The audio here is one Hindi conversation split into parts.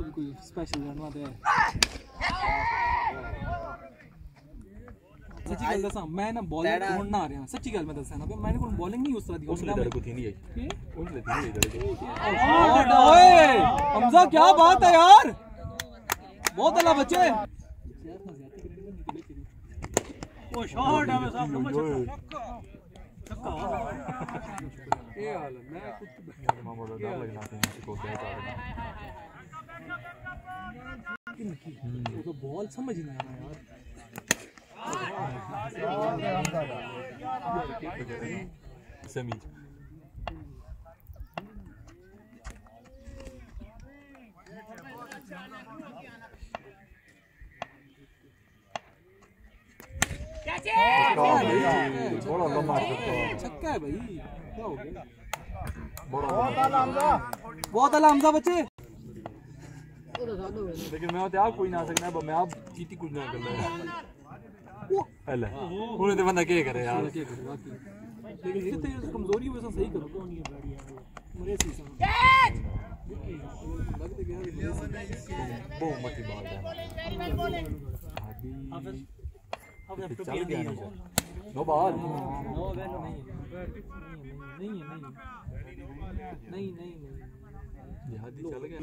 तो भी कोई स्पेशल जानवा दे सच्ची गल दसा मैं ना बॉलिंग ढूंढना आ रहा सच्ची गल मैं दसा ना मैंने कोई बॉलिंग नहीं उस तरह दी उसने तेरे को थी नहीं आई। उसने थी नहीं को। ओए हमजा क्या बात है यार? बहुत अल्लाह बच्चे वो शॉट है मैं साहब समझ ये हाल है मैं खुद मेरे मामा को डर लगना था इनको को क्या करना वो तो बॉल समझ नहीं आ रहा यार। समीज बड़ा लंबा छक्का है भाई। क्या हो गया? बड़ा बहुत हमजा बच्चे। लेकिन मैं तो आप कोई ना सकना मैं आप चीटी कुछ ना कर ले हले उन्हें तो बंदा क्या करे यार लेकिन ये तो कमज़ोरी वैसा सही करो मेरे सी से लगता है कि यार वो मती बात है अभी चल गया नो बाल नो वैन नहीं नहीं नहीं नहीं नहीं नहीं याद चल गया।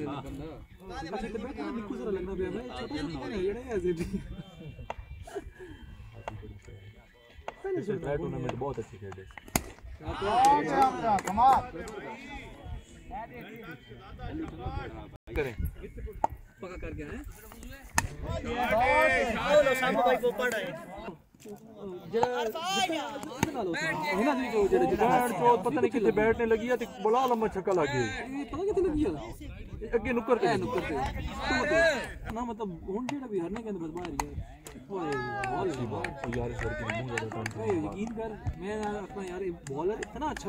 अच्छा तो बैठा निक्कू जरा लगना पिया मैं छोटा सा निक्का नहीं ऐसे भी इसे ट्राई टूर्नामेंट बहुत अच्छी खेले करें पक्का कर गया है। है है पता नहीं कितने बैठने लगी है बड़ा लंबा छक्का लग गया पता कितने लगी है अगे नुक्कर नुक्कर ते तो तो ना मतलब हुन जेड़ा भी हरने के अंदर बस बाहर यार यकीन कर मैं अपना यार बॉलर इतना अच्छा